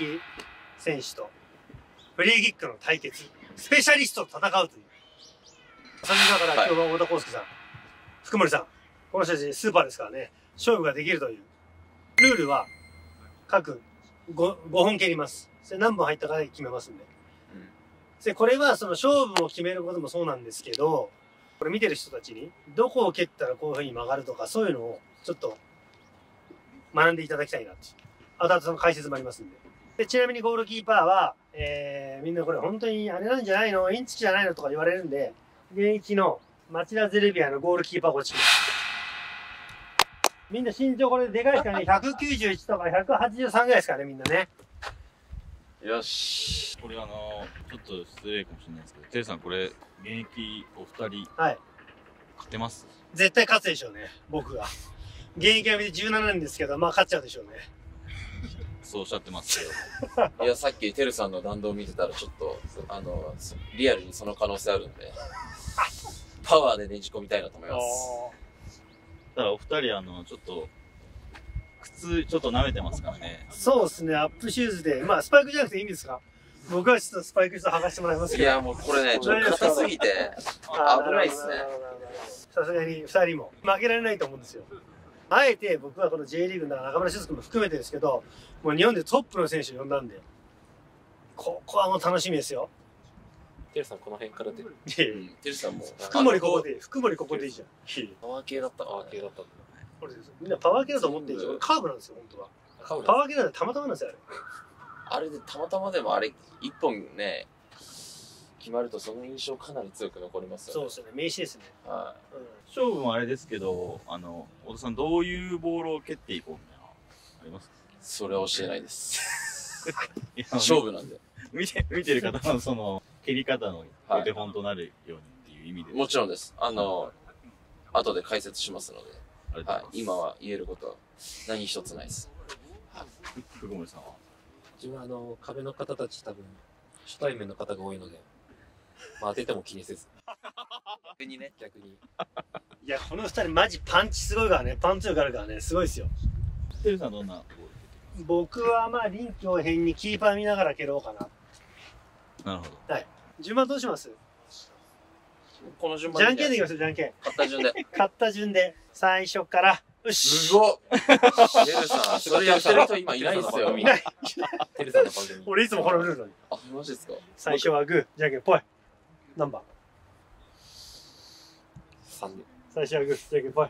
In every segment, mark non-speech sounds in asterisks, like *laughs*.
役選手とフリーキックの対決、スペシャリストと戦うという。残念ながら今日は太田康介さん、福森さん、この人たちスーパーですからね、勝負ができるという。ルールは各 5, 5本蹴ります。それ何本入ったかで決めますんで。で、これはその勝負を決めることもそうなんですけど、これ見てる人たちに、どこを蹴ったらこういう風に曲がるとか、そういうのをちょっと学んでいただきたいなって。あとあとその解説もありますんで。で、ちなみにゴールキーパーは、えー、みんなこれ本当にあれなんじゃないの？インチキじゃないの？とか言われるんで、現役の町田ゼルビアのゴールキーパーコーチ。みんな身長これでかいですからね、191とか183ぐらいですからね、みんなね。よし。これあの、ちょっと失礼かもしれないですけど、てるさんこれ、現役お二人、はい。勝てます？絶対勝つでしょうね、僕が。現役離れて17年ですけど、まあ勝っちゃうでしょうね。そうおっしゃってますけど。いや、さっきてるさんの弾道見てたらちょっと、あの、そリアルにその可能性あるんで、パワーでねじ込みたいなと思います。ただお二人あの、ちょっと、靴ちょっと舐めてますからね。そうですね、アップシューズで。まあ、スパイクじゃなくていいんですか？僕はちょっとスパイクちょっと剥がしてもらいますけど。いや、もうこれね、ちょっと硬すぎて、危ないっすね。さすがに二人も負けられないと思うんですよ。あえて僕はこの J リーグの中村俊輔も含めてですけど、もう日本でトップの選手を呼んだんで、ここはもう楽しみですよ。テルさんこの辺から出る。うん、てるさんも。福森ここでいい、福森ここでいいじゃん。パワー系だったパワかー系だった。これみんなパワー系だと思ってるんですよ。カーブなんですよ、本当は。パワー系なんてたまたまなんですよ、あれ。あれでたまたまでもあれ、一本ね、決まるとその印象かなり強く残りますよね。そうですよね、名刺ですね。はうん勝負もあれですけど、あの、太田さんどういうボールを蹴っていこうみたいなのありますか？い。それは教えないです。いや *laughs* 勝負なんで。見て、見てる方のその、蹴り方のはいお手本となるようにっていう意味で。もちろんです。あの、後で解説しますので、ありがとうございます。はい、今は言えることは何一つないです。福森さんは？自分はあの、壁の方たち多分、初対面の方が多いので、まあ当てても気にせず、*laughs* 逆にね。逆に。いや、この二人マジパンチすごいからね、パンチ力あるからね、すごいですよ。てるさんどんな僕はまあ臨機応変にキーパー見ながら蹴ろうかな。なるほど。順番どうします？この順番じゃんけんでいきますよ、じゃんけん。買った順で。*laughs* 勝った順で、最初から、よし。すごっ *laughs* テルさん、それやってる人今いないですよ。いないテルさんの番組。俺いつもこのルールなのに。あ、マジですか？最初はグー、じゃんけんぽい。何番？3で。最初はグー、じゃんけんぽい。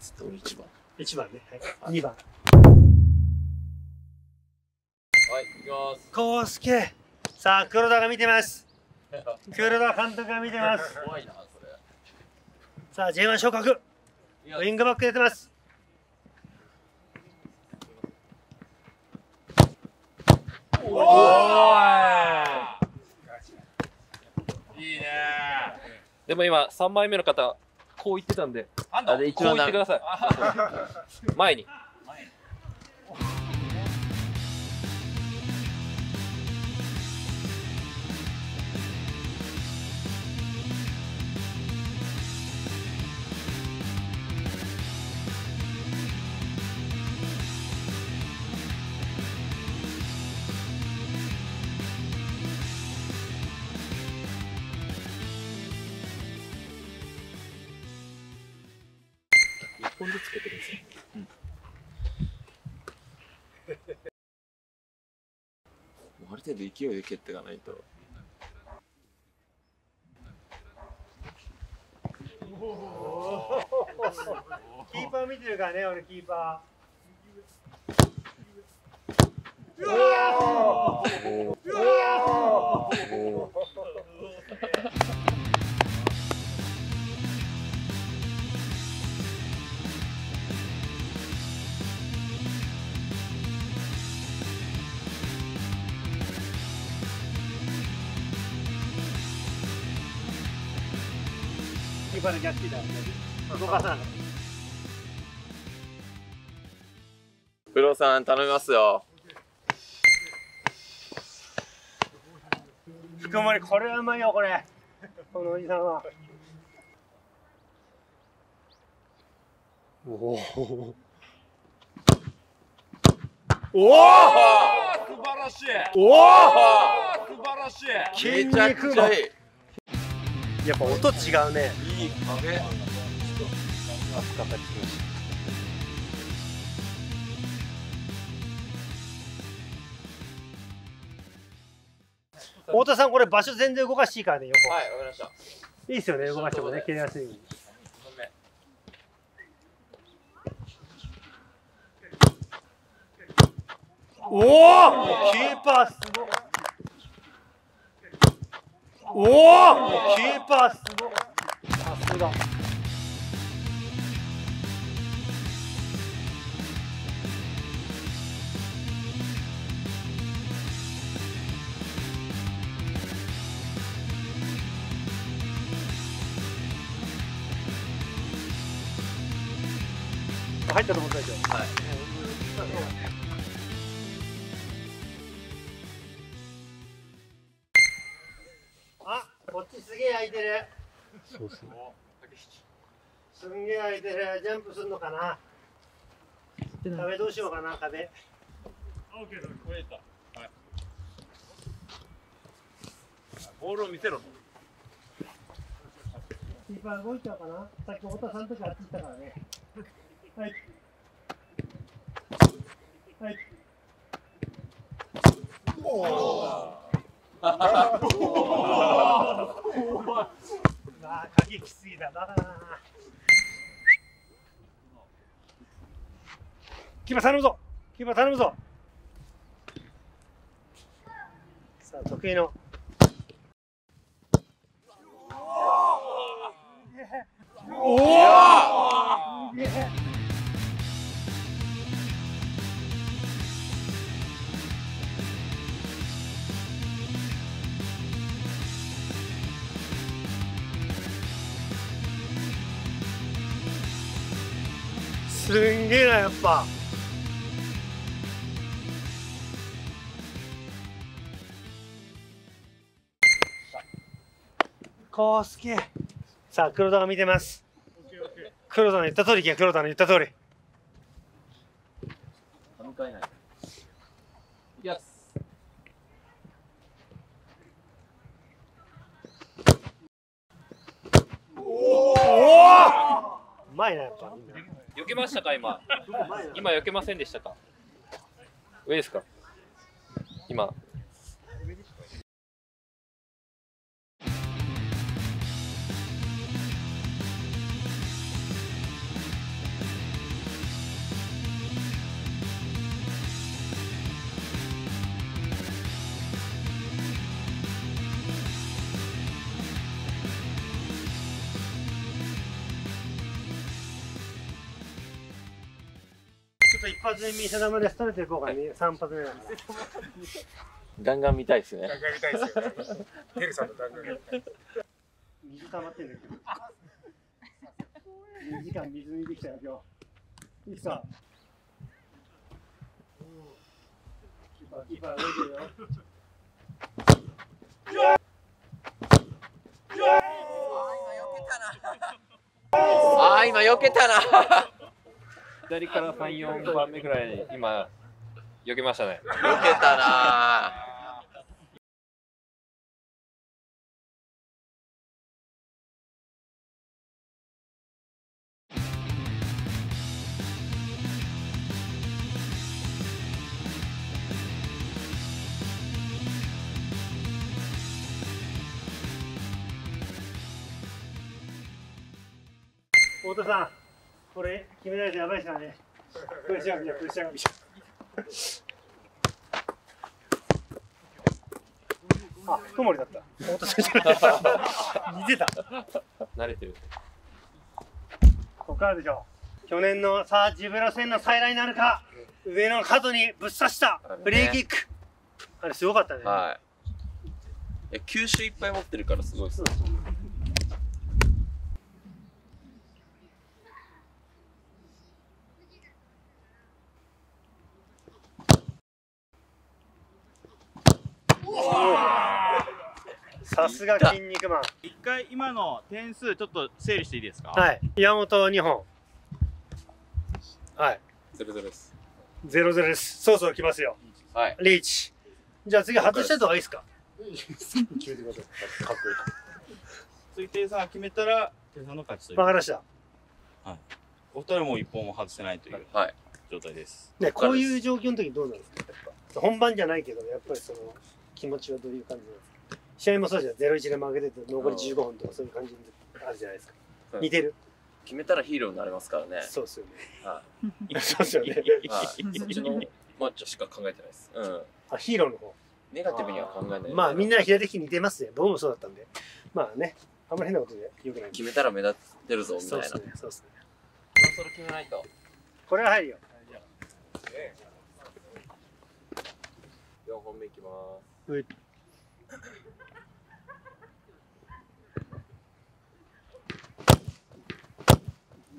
つっ一番。1番ね。はい、2番。はい、いきます。コウスケ。さあ、黒田が見てます。*laughs* 黒田監督が見てます。怖いな、それ。さあ、J1 昇格。いやウィングバック出てます。でも今、3枚目の方、こう言ってたんで、あこう言ってください。前に。一る程度勢いで蹴っていかないと。キーパー見てるからね、俺キーパー。キーパーの逆ついたから動かさなかった。プロさん、頼みますよ。福森、これはうまいよ、これ。このおじさんは。おお。おお素晴らしいおお素晴らしい筋めちゃくちゃいいやっぱ音違うね。いい壁太田さんこれ場所全然動かしていいからね横。はいわかりましたいいっすよね動かしてもね。切れやすいようにおおキーパーすごいおおキーパーすごいさすが。入ったと思ったでしょはいあこっちすげえ空いてる。そうっすね。すんげえ空いてる。ジャンプすんのかな？壁どうしようかな壁。ボールを見せろ。キーパー動いちゃうかな。さっき太田さんとかあっち行ったからね。はい。はいあー鍵きすぎだなキーパー頼むぞキーパー頼むぞさあ得意のおおすんげえなやっぱ。こうすけ。さあ黒田が見てます。黒田の言った通り黒田の言った通り。向かえない。いやおおうまいなやっぱ。みんな避けましたか今？*laughs* 今避けませんでしたか？上ですか？今。と一発目見せ玉でストレートいこうかね。三発目なんだガンガン見たいですね。水溜まってんだけど2時間水抜いてきたよ今日。いいっすかキーパーキーパー動いてるよああ今避けたな左から3、4番目ぐらいに今、避けましたね。避けたな太田さんこれ決められてやばいですからねプレッシャーがプレッシャーがあ、福森だった。似てた。慣れてる。ここからでしょう。去年のさあジブロ戦の再来になるか。上の角にぶっ刺したフリーキック。あれすごかったね。はいえ球種いっぱい持ってるからすごいですそうそうさすが筋肉マン。一回今の点数ちょっと整理していいですか？はい。岩本2本。はい。ゼロゼロですゼロゼロです。そろそろ来ますよ。はい。リーチ。じゃあ次外した方がいいですか？決めてください。かっこいい。次、テイさんが決めたら、テイさんの勝ちというわ。かりました。お二人はもう一本も外せないというはい。状態です。ね、こういう状況の時どうなんですか？やっぱ本番じゃないけど、やっぱりその気持ちはどういう感じなんですか？試合もそうじゃん。0-1で負けてて残り15分とかそういう感じあるじゃないですか。うん似てる？決めたらヒーローになれますからね。そうっすよね。は *laughs* そうっすよね。い。はい。そっちのマッチョしか考えてないです。うん。あ、ヒーローの方。ネガティブには考えない。まあみんな左利き似てますね。僕もそうだったんで。まあね、あんまり変なことでよくないんで。決めたら目立ってるぞ、みたいな。そうっすね。そうっすね。それ決めないと。これは入るよ。4本目いきまうい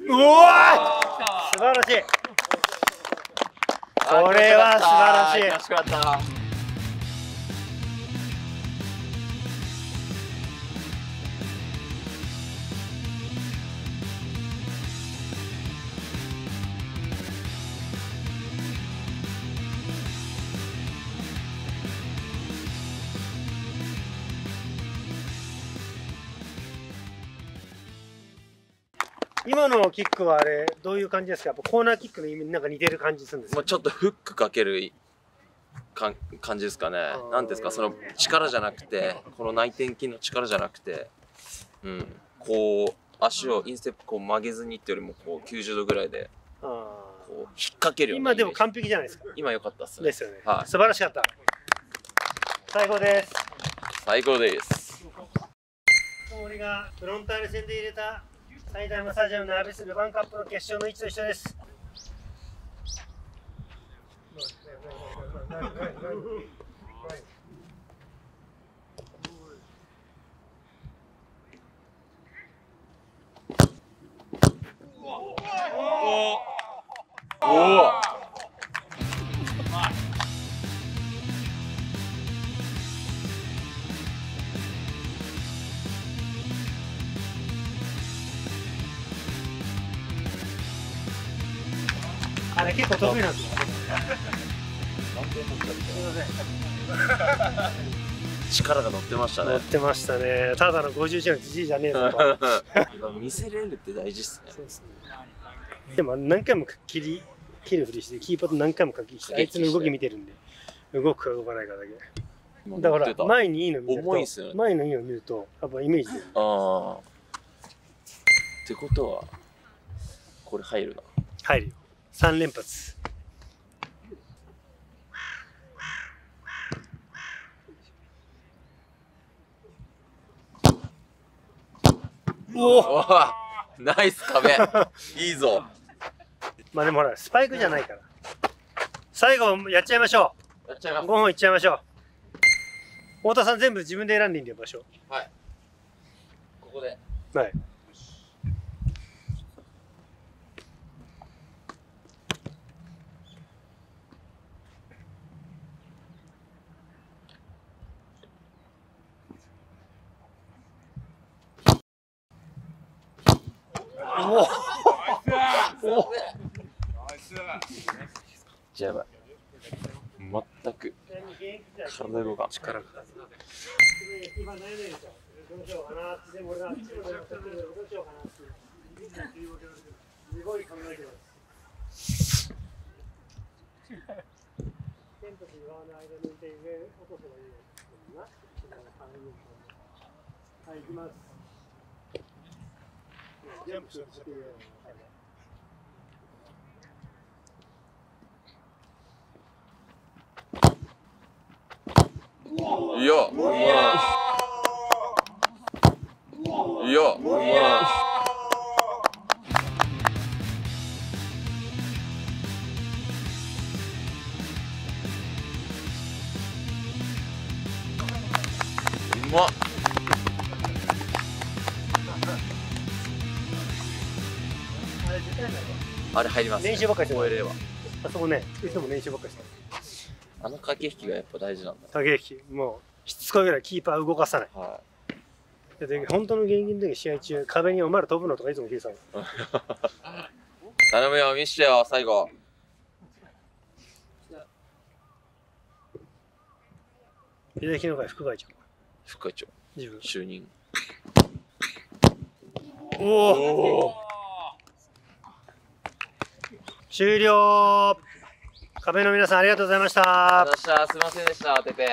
うわー。素晴らしい。す。これは素晴らしい今のキックはあれどういう感じですか？やっぱコーナーキックの意味になんか似てる感じするんですかまあちょっとフックかけるかん感じですかね。ー。なんですか、その力じゃなくて、この内転筋の力じゃなくて、うん、こう、足をインステップこう曲げずにってよりもこう90度ぐらいであこう引っ掛けるーような。今でも完璧じゃないですか。今良かったっすね。で。すよね、はい。素晴らしかった。最高です。最高です。俺がフロンターレ戦で入れた埼玉スタジアムのアビスルヴァンカップの決勝の位置と一緒です。おおあれ結構得意なんですよ。力が乗ってましたね。乗ってましたね。ただの51のじじいじゃねえぞと。今 *laughs* 見せれるって大事っすね。そうですねでも何回も切り切るふりしてキーパーと何回も駆け引きしてあいつの動き見てるんで動くか動かないかだけだから前にいいの見る重いっすよねと前のいいの見るとやっぱイメージでああ。ってことは、これ入るな。入るよ3連発。おお。ナイス壁。*laughs* いいぞ。まあでもほらスパイクじゃないから。最後やっちゃいましょう。5やっちゃいます。本いっちゃいましょう。太田さん全部自分で選んでいいんだよ場所。はい。ここで。はいじゃあやばい。全く体動かん。力が今ないのよどうしようかなってでも俺はどうしようかなってすごい考えてます天と岩の間にいて上落とせばいいよはい行きます。ジャンプしていや。いや。うまっ。あれ入ります、ね。練習ばっかりしてる超えれれば。あそこねいつも練習ばっかりしてるあの駆け引きがやっぱ大事なんだ。駆け引き。もう、しつこいぐらいキーパー動かさない。はい。で、本当の現役の時試合中、壁にお前ら飛ぶのとかいつも聞いてたの。*laughs* 頼むよ、見してよ、最後。秀樹の会副会長。副会長。自分。就任。おお終了壁の皆さんありがとうございましたありがとうございました。すみませんでした、てぺ。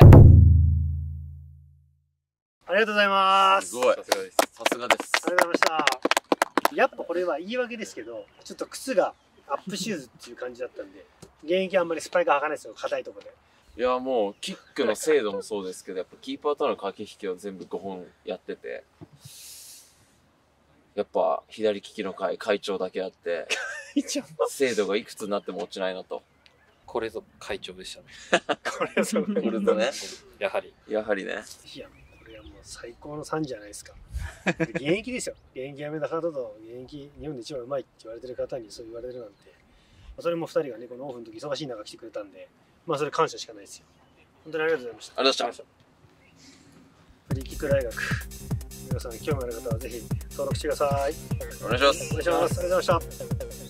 ありがとうございますすごい。さすがです。さすがです。ありがとうございましたやっぱこれは言い訳ですけどちょっと靴がアップシューズっていう感じだったんで現役あんまりスパイク履かないですよ硬いところでいや、もう、キックの精度もそうですけど、やっぱキーパーとの駆け引きを全部5本やってて、やっぱ、左利きの会、会長だけあって、*laughs* 精度がいくつになっても落ちないなと。これぞ会長でしたね。*laughs* これはそうこれとね、やはり。やはりね。いやこれはもう最高の3じゃないですか。現役ですよ。現役辞めた方と現役日本で一番うまいって言われてる方にそう言われるなんて。それも2人がねこのオフの時忙しい中来てくれたんで。まあそれ感謝しかないですよ。本当にありがとうございました。ありがとうございまフリーキック大学。皆さん興味ある方はぜひ登録してください。お願いします。お願いします。ありがとうございました